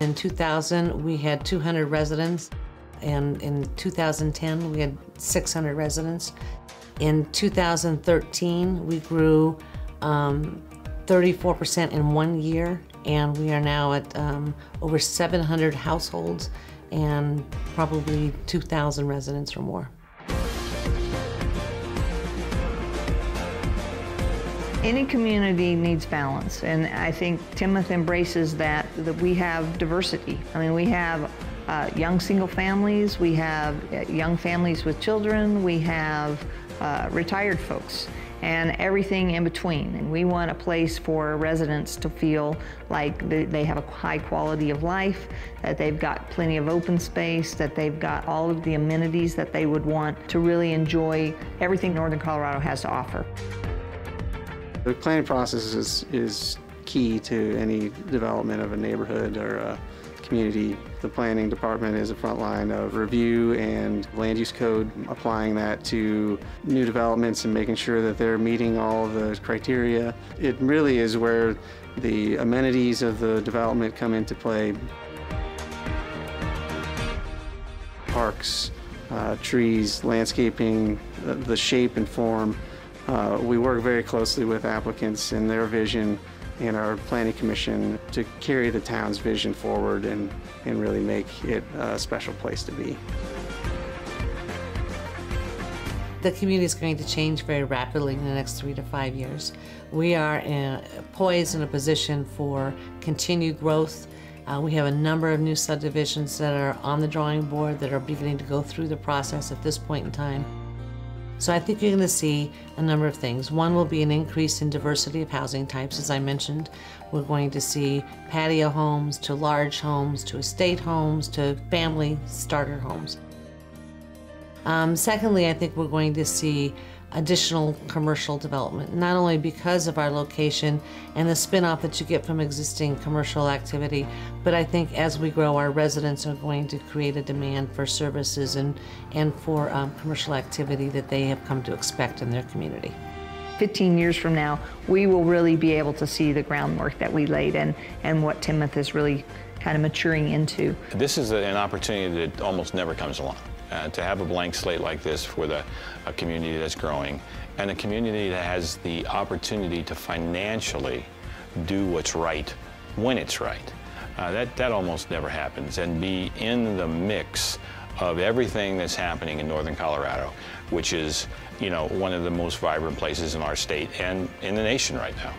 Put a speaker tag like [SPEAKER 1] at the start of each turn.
[SPEAKER 1] In 2000, we had 200 residents, and in 2010, we had 600 residents. In 2013, we grew um, 34% in one year, and we are now at um, over 700 households and probably 2,000 residents or more.
[SPEAKER 2] Any community needs balance, and I think Timnath embraces that, that we have diversity. I mean, we have uh, young single families, we have uh, young families with children, we have uh, retired folks, and everything in between. And we want a place for residents to feel like they have a high quality of life, that they've got plenty of open space, that they've got all of the amenities that they would want to really enjoy everything Northern Colorado has to offer.
[SPEAKER 3] The planning process is, is key to any development of a neighborhood or a community. The planning department is a front line of review and land use code, applying that to new developments and making sure that they're meeting all the criteria. It really is where the amenities of the development come into play. Parks, uh, trees, landscaping, the, the shape and form uh, we work very closely with applicants and their vision and our planning commission to carry the town's vision forward and, and really make it a special place to be.
[SPEAKER 1] The community is going to change very rapidly in the next three to five years. We are in, poised in a position for continued growth. Uh, we have a number of new subdivisions that are on the drawing board that are beginning to go through the process at this point in time. So I think you're going to see a number of things. One will be an increase in diversity of housing types, as I mentioned. We're going to see patio homes to large homes to estate homes to family starter homes. Um, secondly, I think we're going to see additional commercial development, not only because of our location and the spinoff that you get from existing commercial activity, but I think as we grow, our residents are going to create a demand for services and, and for um, commercial activity that they have come to expect in their community.
[SPEAKER 2] 15 years from now, we will really be able to see the groundwork that we laid and, and what Timnath is really kind of maturing into.
[SPEAKER 4] This is an opportunity that almost never comes along uh, to have a blank slate like this for a, a community that's growing and a community that has the opportunity to financially do what's right when it's right. Uh, that, that almost never happens and be in the mix of everything that's happening in northern Colorado, which is, you know, one of the most vibrant places in our state and in the nation right now.